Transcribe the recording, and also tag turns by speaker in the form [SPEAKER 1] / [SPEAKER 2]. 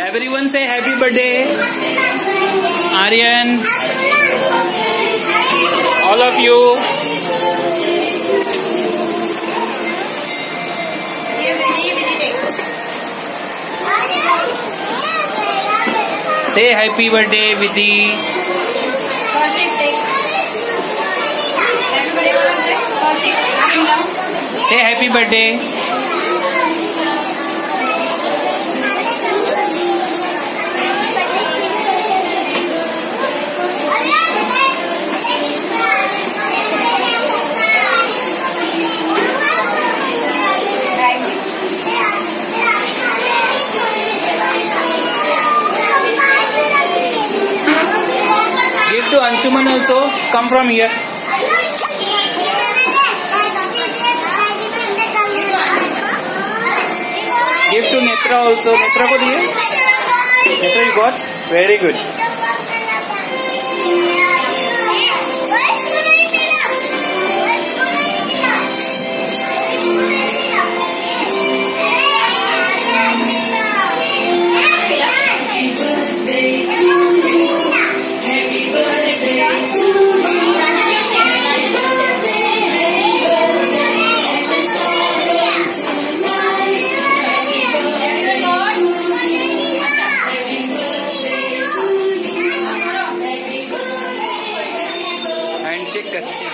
[SPEAKER 1] Everyone say happy birthday. Aryan. All of you. Say happy birthday, Vidhi. Say happy birthday. Anshuman also. Come from here. Give to Netra also. Netra ko diye? Netra you got? Very good. Gracias.